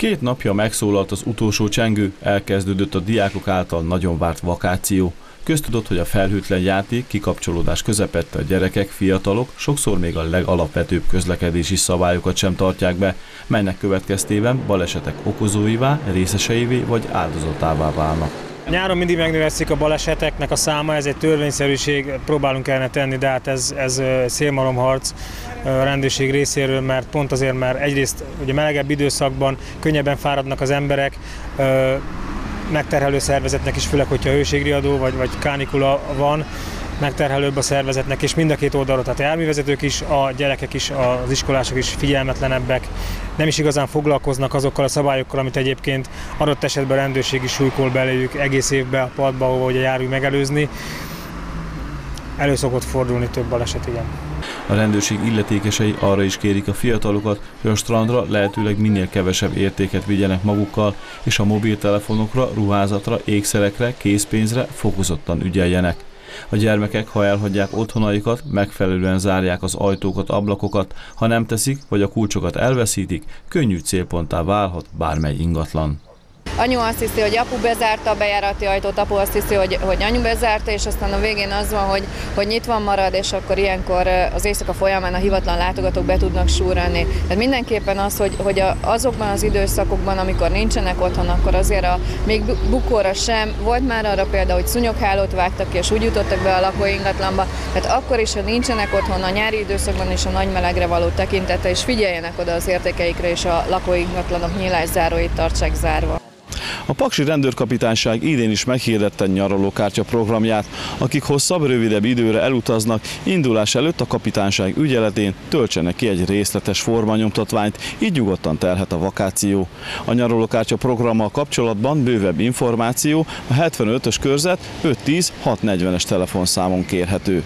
Két napja megszólalt az utolsó csengő, elkezdődött a diákok által nagyon várt vakáció. Köztudott, hogy a felhőtlen játék kikapcsolódás közepette a gyerekek, fiatalok sokszor még a legalapvetőbb közlekedési szabályokat sem tartják be, melynek következtében balesetek okozóivá, részeseivé vagy áldozatává válnak. Nyáron mindig megnövekszik a baleseteknek a száma, ez egy törvényszerűség, próbálunk ellene tenni, de hát ez, ez szélmalomharc a rendőrség részéről, mert pont azért, mert egyrészt ugye melegebb időszakban könnyebben fáradnak az emberek, megterhelő szervezetnek is, főleg, hogyha hőségriadó vagy, vagy kánikula van, megterhelőbb a szervezetnek, és mind a két oldalról, tehát a járművezetők is, a gyerekek is, az iskolások is figyelmetlenebbek, nem is igazán foglalkoznak azokkal a szabályokkal, amit egyébként adott esetben a rendőrség is súlykol beléjük egész évben a padba, ahol a jármű megelőzni. Elő szokott fordulni több baleset, igen. A rendőrség illetékesei arra is kérik a fiatalokat, hogy a strandra lehetőleg minél kevesebb értéket vigyenek magukkal, és a mobiltelefonokra, ruházatra, ékszerekre, készpénzre fokozottan ügyeljenek. A gyermekek, ha elhagyják otthonaikat, megfelelően zárják az ajtókat, ablakokat, ha nem teszik, vagy a kulcsokat elveszítik, könnyű célponttá válhat bármely ingatlan. Anyu azt hiszi, hogy apu bezárta a bejárati ajtót, apu azt hiszi, hogy, hogy anyu bezárta, és aztán a végén az van, hogy, hogy nyitva marad, és akkor ilyenkor az éjszaka folyamán a hivatlan látogatók be tudnak súrani. Tehát mindenképpen az, hogy, hogy azokban az időszakokban, amikor nincsenek otthon, akkor azért a, még bukóra sem. Volt már arra példa, hogy szúnyoghálót vágtak ki, és úgy jutottak be a lakóingatlanba. Tehát akkor is, ha nincsenek otthon, a nyári időszakban is a nagy melegre való tekintete, és figyeljenek oda az értékeikre, és a lakóingatlanok nyílászáróit tartsák zárva. A Paksi rendőrkapitányság idén is meghirdette nyaralókártya programját. Akik hosszabb, rövidebb időre elutaznak, indulás előtt a kapitányság ügyeletén töltsenek ki egy részletes formanyomtatványt, így nyugodtan telhet a vakáció. A nyaralókártya programmal kapcsolatban bővebb információ a 75-ös körzet 510 640-es telefonszámon kérhető.